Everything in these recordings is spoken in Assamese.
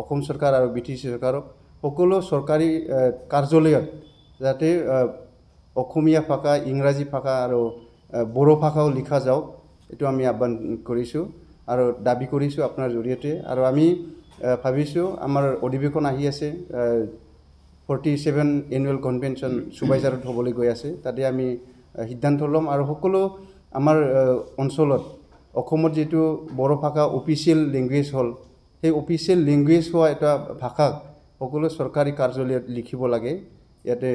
অসম চৰকাৰ আৰু বি টি চি চৰকাৰক সকলো চৰকাৰী কাৰ্যালয়ত যাতে অসমীয়া ভাষা ইংৰাজী ভাষা আৰু বড়ো ভাষাও লিখা যাওক এইটো আমি আহ্বান কৰিছোঁ আৰু দাবী কৰিছোঁ আপোনাৰ জৰিয়তে। আৰু আমি ভাবিছোঁ আমাৰ অধিৱেশন আহি আছে ফৰ্টি ছেভেন এনুৱেল কনভেনশ্যন চুবাইজাৰত হ'বলৈ গৈ আছে তাতে আমি সিদ্ধান্ত ল'ম আৰু সকলো আমাৰ অঞ্চলত অসমত যিটো বড়ো ভাষা অফিচিয়েল লেংগুৱেজ হ'ল সেই অফিচিয়েল লেংগুৱেজ হোৱা এটা ভাষাক সকলো চৰকাৰী কাৰ্যালয়ত লিখিব লাগে। ইয়াতে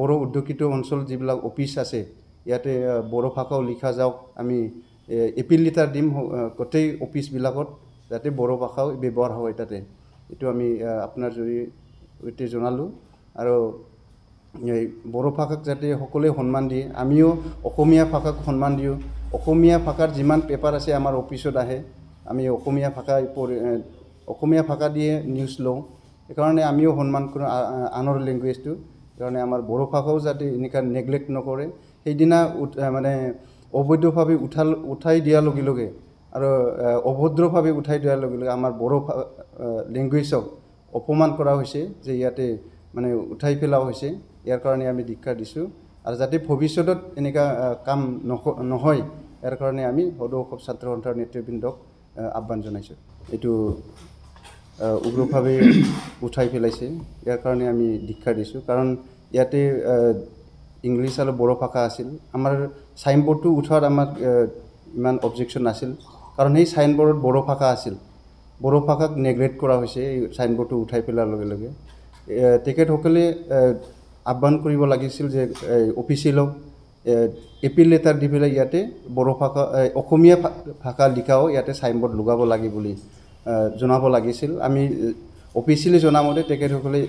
বড়ো অধ্যুষিত অঞ্চল যিবিলাক অফিচ আছে ইয়াতে বড়ো ভাষাও লিখা যাওক। আমি এপিল লিটাৰ দিম গোটেই অফিচবিলাকত যাতে বড়ো ভাষাও ব্যৱহাৰ হয় তাতে। এইটো আমি আপোনাৰ জৰিয়তে জনালোঁ। আৰু এই বড়ো ভাষাক যাতে সকলোৱে সন্মান দিয়ে আমিও অসমীয়া ভাষাক সন্মান দিওঁ। অসমীয়া ভাষাৰ যিমান পেপাৰ আছে আমাৰ অফিচত আহে আমি অসমীয়া ভাষা অসমীয়া ভাষা দিয়ে নিউজ লওঁ। সেইকাৰণে আমিও সন্মান কৰোঁ আনৰ লেংগুৱেজটো সেইকাৰণে আমাৰ বড়ো ভাষাও যাতে এনেকুৱা নেগলেক্ট নকৰে। সেইদিনা মানে অবৈধভাৱে উঠাল উঠাই দিয়াৰ লগে লগে আৰু অভদ্ৰভাৱে উঠাই দিয়াৰ লগে লগে আমাৰ বড়ো লেংগুৱেজক অপমান কৰা হৈছে যে ইয়াতে মানে উঠাই পেলোৱা হৈছে। ইয়াৰ কাৰণে আমি দীক্ষা দিছোঁ। আৰু যাতে ভৱিষ্যতত এনেকুৱা কাম নহ- নহয় ইয়াৰ কাৰণে আমি সদৌ ছাত্ৰ সন্থাৰ নেতৃবৃন্দক আহ্বান জনাইছোঁ। এইটো উগ্ৰভাৱে উঠাই পেলাইছে। ইয়াৰ কাৰণে আমি দীক্ষা দিছোঁ। কাৰণ ইয়াতে ইংলিছ আৰু বড়ো ভাষা আছিল। আমাৰ চাইনবোৰ্ডটো উঠোৱাত আমাৰ আ, ইমান অবজেকশ্যন নাছিল। কাৰণ সেই চাইনবোৰ্ডত বড়ো ভাষা আছিল। বড়ো ভাষাক নেগলেক্ট কৰা হৈছে এই চাইনবোৰ্ডটো উঠাই পেলোৱাৰ লগে লগে। তেখেতসকলে আহ্বান কৰিব লাগিছিল যে অফিচিয়েলক এপিল লেটাৰ দি পেলাই ইয়াতে বড়ো ভাষা অসমীয়া ভাষা লিখাও ইয়াতে চাইনবোৰ্ড লগাব লাগে বুলি। জনাব লাগিছিল। আমি অফিচিয়েলি জনামতে তেখেতসকলে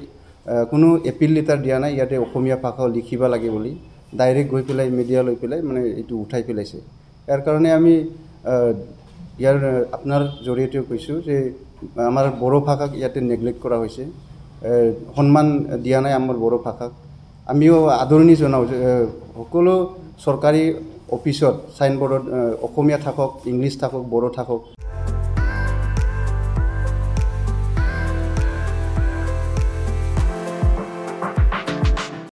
কোনো এপিল লেটাৰ দিয়া নাই। ইয়াতে অসমীয়া ভাষাও লিখিব লাগে বুলি ডাইৰেক্ট গৈ পেলাই মিডিয়া লৈ পেলাই মানে এইটো উঠাই পেলাইছে। ইয়াৰ কাৰণে আমি ইয়াৰ আপোনাৰ জৰিয়তেও কৈছোঁ যে আমাৰ বড়ো ভাষাক ইয়াতে নেগলেক্ট কৰা হৈছে। সন্মান দিয়া নাই আমাৰ বড়ো ভাষাক। আমিও আদৰণি জনাওঁ সকলো চৰকাৰী অফিচত চাইনবোৰ্ডত এ, অসমীয়া থাকক ইংলিছ থাকক বড়ো থাকক।